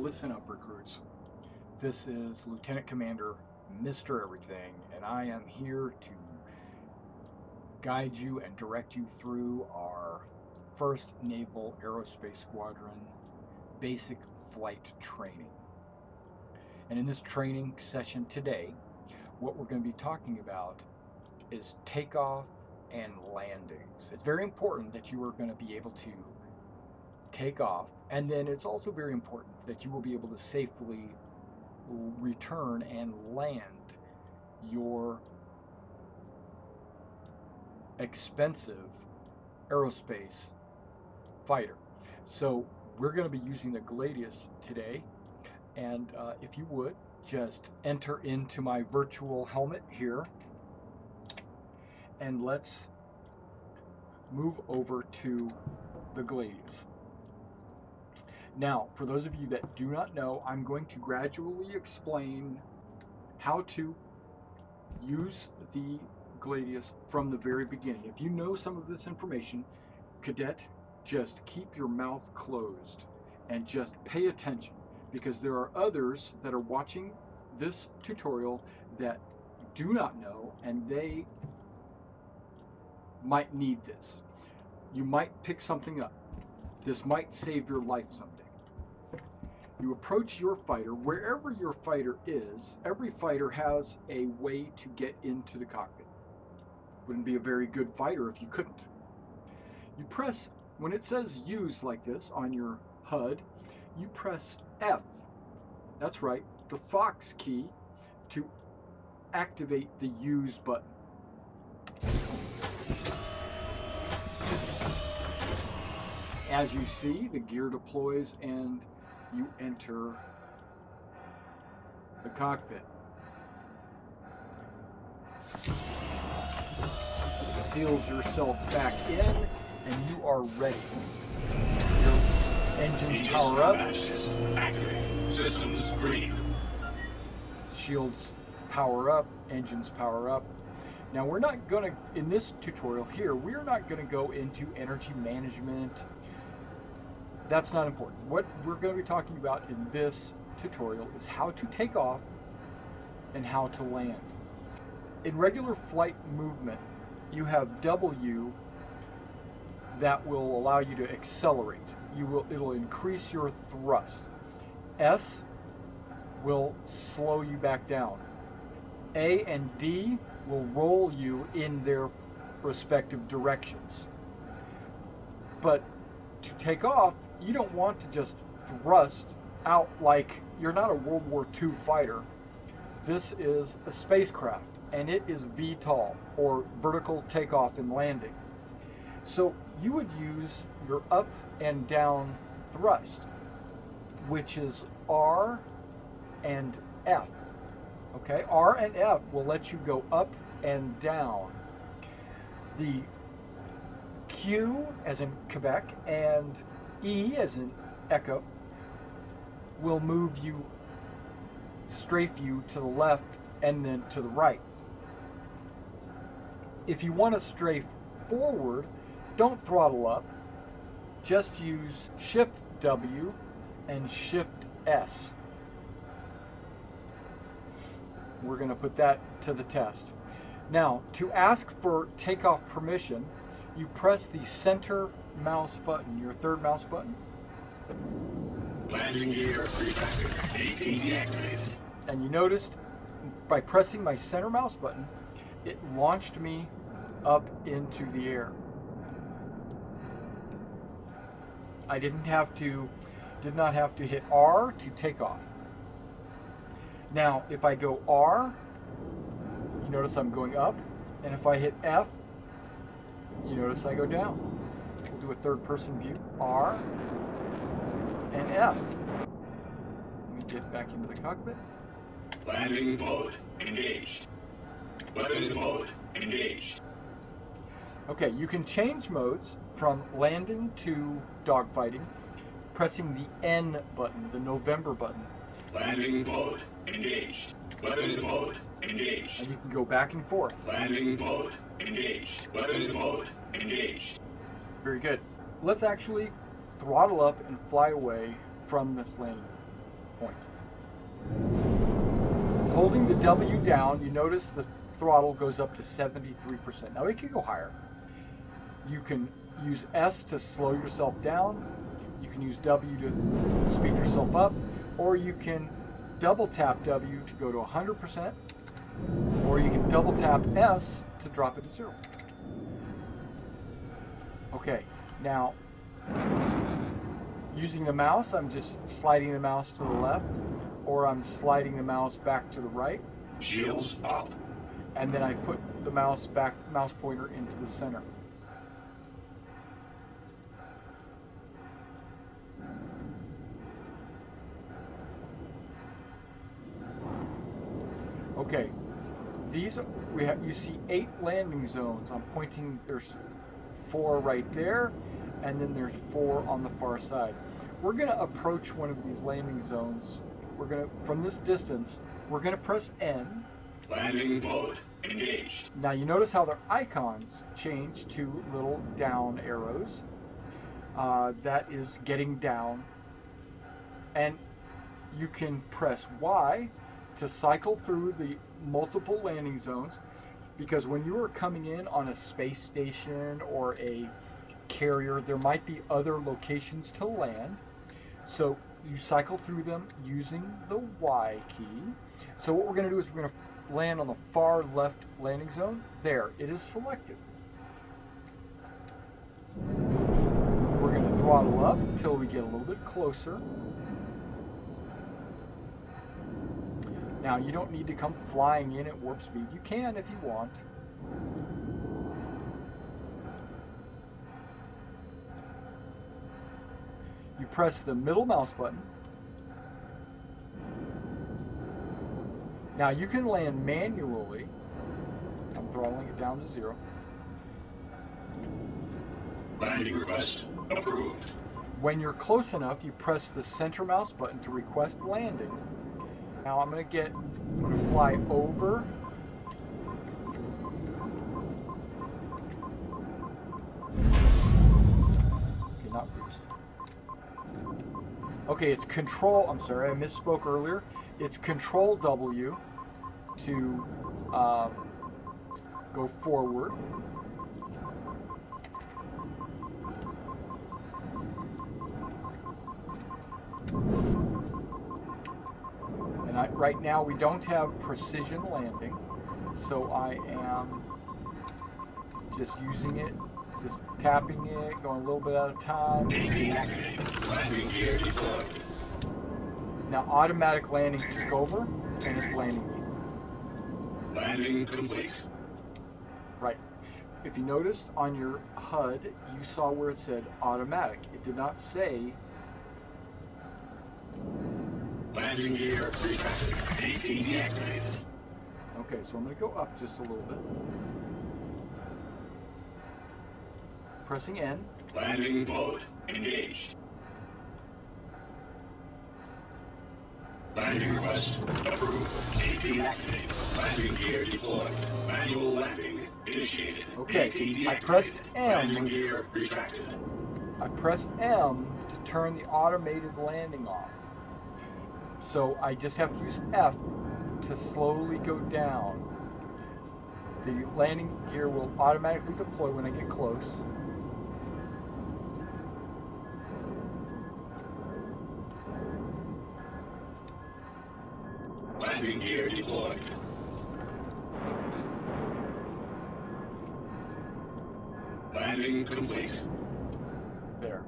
Listen up, recruits. This is Lieutenant Commander Mr. Everything, and I am here to guide you and direct you through our 1st Naval Aerospace Squadron basic flight training. And in this training session today, what we're going to be talking about is takeoff and landings. It's very important that you are going to be able to take off, and then it's also very important that you will be able to safely return and land your expensive aerospace fighter. So we're going to be using the Gladius today, and uh, if you would, just enter into my virtual helmet here, and let's move over to the Gladius. Now, for those of you that do not know, I'm going to gradually explain how to use the Gladius from the very beginning. If you know some of this information, cadet, just keep your mouth closed and just pay attention because there are others that are watching this tutorial that do not know and they might need this. You might pick something up. This might save your life someday. You approach your fighter, wherever your fighter is, every fighter has a way to get into the cockpit. Wouldn't be a very good fighter if you couldn't. You press, when it says use like this on your HUD, you press F. That's right, the Fox key to activate the use button. As you see, the gear deploys and you enter the cockpit. Seals yourself back in and you are ready. Your engines power up. Systems green. Shields power up, engines power up. Now we're not going to, in this tutorial here, we're not going to go into energy management that's not important. What we're going to be talking about in this tutorial is how to take off and how to land. In regular flight movement, you have W that will allow you to accelerate. You will it'll increase your thrust. S will slow you back down. A and D will roll you in their respective directions. But to take off, you don't want to just thrust out like you're not a World War II fighter. This is a spacecraft, and it is VTOL, or vertical takeoff and landing. So you would use your up and down thrust, which is R and F. Okay, R and F will let you go up and down. The Q, as in Quebec, and E, as an echo, will move you, strafe you to the left and then to the right. If you want to strafe forward, don't throttle up. Just use Shift W and Shift S. We're going to put that to the test. Now, to ask for takeoff permission, you press the center mouse button, your third mouse button. Landing gear deactivated. And you noticed by pressing my center mouse button, it launched me up into the air. I didn't have to, did not have to hit R to take off. Now, if I go R, you notice I'm going up, and if I hit F, you notice I go down. We'll do a third person view. R and F. Let me get back into the cockpit. Landing mode engaged. Weapon mode engaged. Okay, you can change modes from landing to dogfighting, pressing the N button, the November button. Landing mode engaged. Weapon mode engaged. And you can go back and forth. Landing mode engaged. Weapon mode engaged. Very good. Let's actually throttle up and fly away from this landing. point. Holding the W down, you notice the throttle goes up to 73%. Now it can go higher. You can use S to slow yourself down. You can use W to speed yourself up. Or you can double tap W to go to 100%. Or you can double tap S to drop it to zero. Okay, now using the mouse, I'm just sliding the mouse to the left, or I'm sliding the mouse back to the right, Shields up. and then I put the mouse back, mouse pointer into the center. Okay, these we have. You see eight landing zones. I'm pointing. There's four right there, and then there's four on the far side. We're going to approach one of these landing zones. We're going to, from this distance, we're going to press N. Landing mode engaged. Now you notice how their icons change to little down arrows. Uh, that is getting down. And you can press Y to cycle through the multiple landing zones because when you are coming in on a space station or a carrier, there might be other locations to land. So you cycle through them using the Y key. So what we're going to do is we're going to land on the far left landing zone. There, it is selected. We're going to throttle up until we get a little bit closer. Now, you don't need to come flying in at warp speed. You can if you want. You press the middle mouse button. Now, you can land manually. I'm throttling it down to zero. Landing request approved. When you're close enough, you press the center mouse button to request landing. Now I'm gonna get, I'm gonna fly over. Okay, not boost. Okay, it's control, I'm sorry, I misspoke earlier. It's control W to uh, go forward. I, right now we don't have precision landing, so I am just using it, just tapping it, going a little bit at a time. Landing gear deployed. Now automatic landing took over, and it's landing. Landing complete. Right. If you noticed on your HUD, you saw where it said automatic. It did not say Landing gear retracted. AC deactivated. Okay, so I'm going to go up just a little bit. Pressing N. Landing mode engaged. Landing request approved. AC activated. Landing gear deployed. Manual landing initiated. Okay, I pressed M. Landing gear retracted. I pressed M to turn the automated landing off. So I just have to use F to slowly go down. The landing gear will automatically deploy when I get close. Landing gear deployed. Landing complete. There.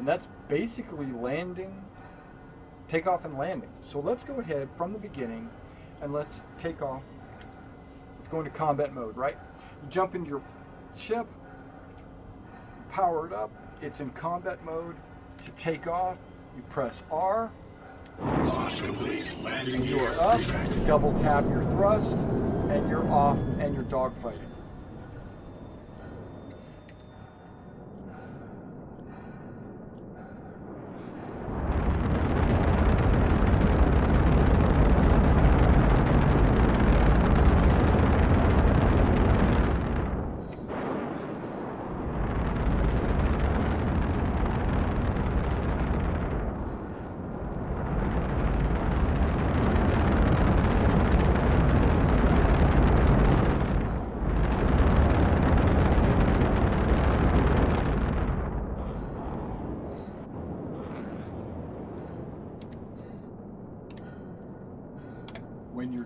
And that's basically landing, takeoff and landing. So let's go ahead from the beginning and let's take off. Let's go into combat mode, right? You jump into your ship, power it up, it's in combat mode. To take off, you press R, Launch complete. Landing gear you're up, double tap your thrust, and you're off and you're dogfighting.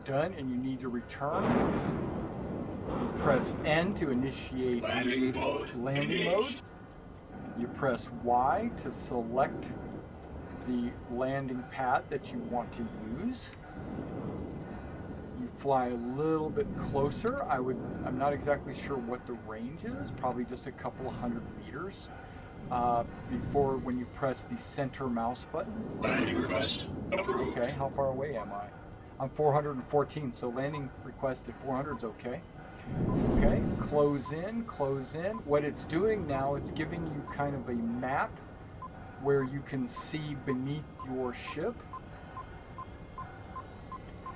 Done and you need to return, you press N to initiate Landing mode. landing mode. You press Y to select the landing pad that you want to use. You fly a little bit closer. I would I'm not exactly sure what the range is, probably just a couple of hundred meters. Uh, before when you press the center mouse button. Landing request approved. Okay, how far away am I? I'm 414, so landing request at 400 is okay. Okay, close in, close in. What it's doing now, it's giving you kind of a map where you can see beneath your ship.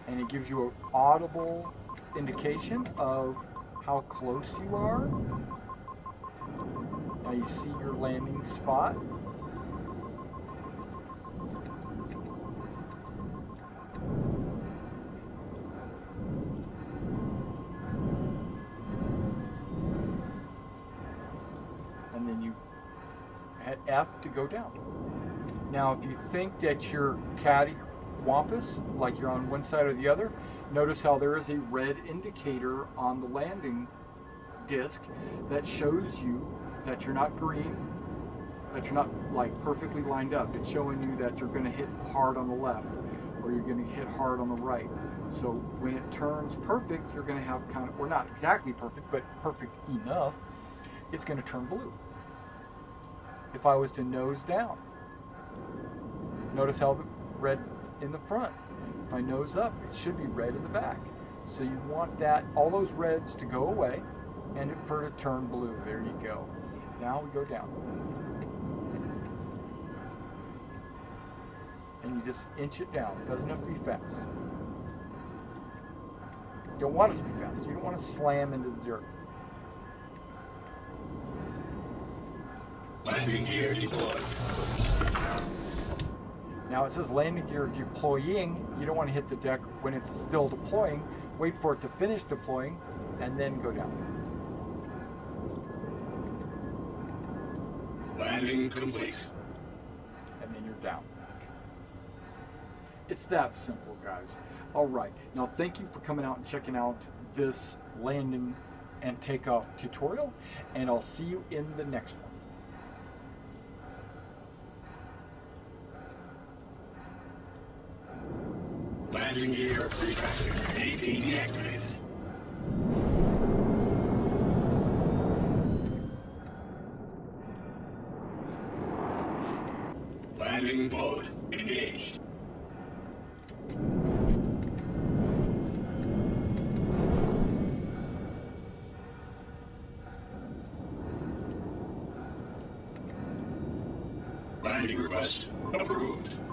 And it gives you an audible indication of how close you are. Now you see your landing spot. F to go down. Now, if you think that you're catty wampus, like you're on one side or the other, notice how there is a red indicator on the landing disc that shows you that you're not green, that you're not like perfectly lined up. It's showing you that you're going to hit hard on the left or you're going to hit hard on the right. So when it turns perfect, you're going to have kind of, or not exactly perfect, but perfect enough, it's going to turn blue. If I was to nose down, notice how the red in the front. If I nose up, it should be red in the back. So you want that, all those reds to go away and for it to turn blue. There you go. Now we go down. And you just inch it down. It doesn't have to be fast. You don't want it to be fast. You don't want to slam into the dirt. Landing gear deployed. Now it says landing gear deploying. You don't want to hit the deck when it's still deploying. Wait for it to finish deploying and then go down. Landing complete. And then you're down. It's that simple, guys. All right. Now, thank you for coming out and checking out this landing and takeoff tutorial. And I'll see you in the next one. Landing gear retracting. AP deactivated. Landing mode engaged. Landing request approved.